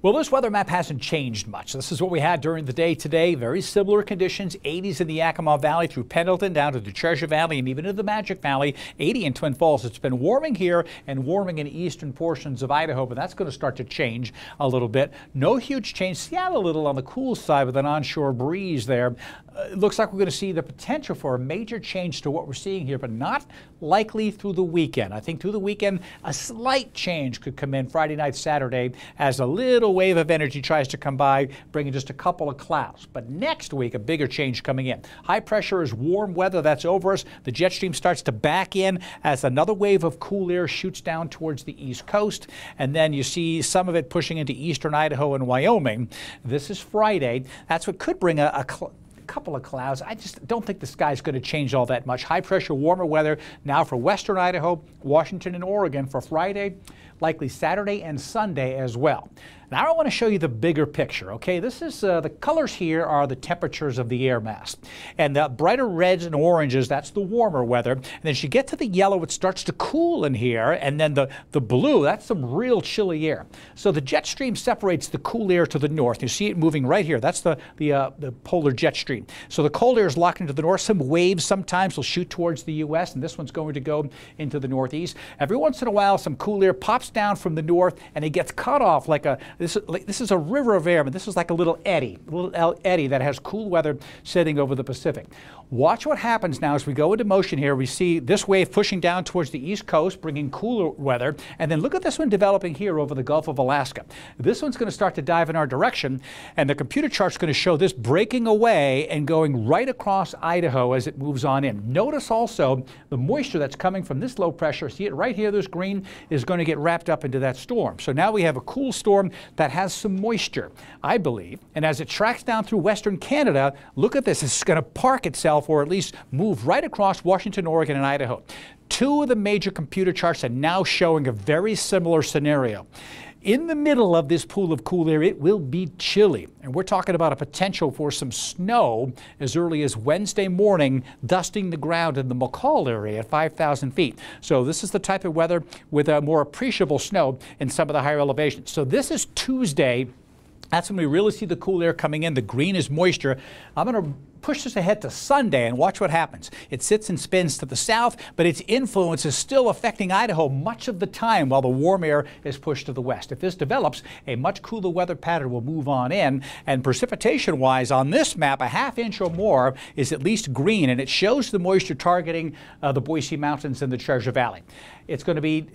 Well, this weather map hasn't changed much. This is what we had during the day today. Very similar conditions 80s in the Yakima Valley through Pendleton down to the Treasure Valley and even into the Magic Valley. 80 in Twin Falls. It's been warming here and warming in eastern portions of Idaho, but that's going to start to change a little bit. No huge change. Seattle a little on the cool side with an onshore breeze there. Uh, it looks like we're going to see the potential for a major change to what we're seeing here, but not likely through the weekend. I think through the weekend, a slight change could come in Friday night, Saturday as a little little wave of energy tries to come by, bringing just a couple of clouds. But next week, a bigger change coming in. High pressure is warm weather that's over us. The jet stream starts to back in as another wave of cool air shoots down towards the east coast. And then you see some of it pushing into eastern Idaho and Wyoming. This is Friday. That's what could bring a, a couple of clouds. I just don't think the sky's going to change all that much. High pressure, warmer weather now for western Idaho, Washington, and Oregon for Friday, likely Saturday and Sunday as well. Now I want to show you the bigger picture, okay? This is, uh, the colors here are the temperatures of the air mass. And the brighter reds and oranges, that's the warmer weather. And then as you get to the yellow, it starts to cool in here. And then the, the blue, that's some real chilly air. So the jet stream separates the cool air to the north. You see it moving right here. That's the, the, uh, the polar jet stream. So the cold air is locked into the north. Some waves sometimes will shoot towards the U.S., and this one's going to go into the northeast. Every once in a while, some cool air pops down from the north, and it gets cut off like a, this, this is a river of air, but this is like a little eddy, a little eddy that has cool weather sitting over the Pacific. Watch what happens now as we go into motion here. We see this wave pushing down towards the east coast, bringing cooler weather. And then look at this one developing here over the Gulf of Alaska. This one's going to start to dive in our direction, and the computer chart's going to show this breaking away and going right across Idaho as it moves on in. Notice also the moisture that's coming from this low pressure. See it right here, this green, is going to get wrapped up into that storm. So now we have a cool storm that has some moisture, I believe. And as it tracks down through western Canada, look at this. It's going to park itself or at least move right across Washington, Oregon, and Idaho. Two of the major computer charts are now showing a very similar scenario. In the middle of this pool of cool air, it will be chilly. And we're talking about a potential for some snow as early as Wednesday morning, dusting the ground in the McCall area at 5,000 feet. So this is the type of weather with a more appreciable snow in some of the higher elevations. So this is Tuesday. That's when we really see the cool air coming in. The green is moisture. I'm going to push this ahead to Sunday and watch what happens. It sits and spins to the south, but its influence is still affecting Idaho much of the time while the warm air is pushed to the west. If this develops, a much cooler weather pattern will move on in, and precipitation wise, on this map, a half inch or more is at least green, and it shows the moisture targeting uh, the Boise Mountains and the Treasure Valley. It's going to be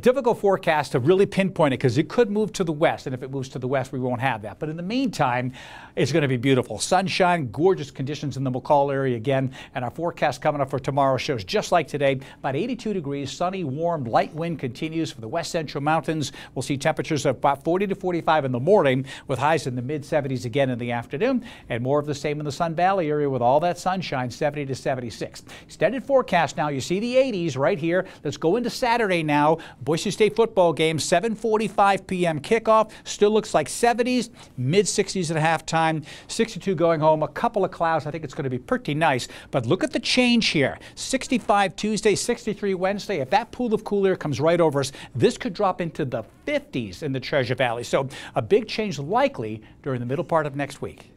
difficult forecast to really pinpoint it because it could move to the west, and if it moves to the west, we won't have that. But in the meantime, it's going to be beautiful. Sunshine, gorgeous conditions in the McCall area again, and our forecast coming up for tomorrow shows just like today, about 82 degrees, sunny, warm, light wind continues for the west central mountains. We'll see temperatures of about 40 to 45 in the morning, with highs in the mid 70s again in the afternoon, and more of the same in the Sun Valley area with all that sunshine, 70 to 76. Extended forecast now. You see the 80s right here. Let's go into Saturday now. Boise State football game, 7:45 p.m. kickoff. Still looks like 70s, mid 60s at halftime. 62 going home. A couple of clouds. I think it's going to be pretty nice. But look at the change here. 65 Tuesday, 63 Wednesday. If that pool of cool air comes right over us, this could drop into the 50s in the Treasure Valley. So a big change likely during the middle part of next week.